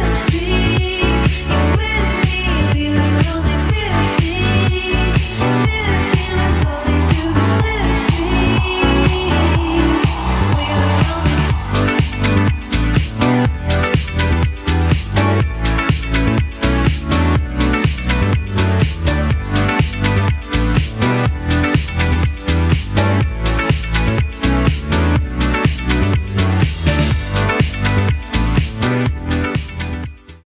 seems sweet.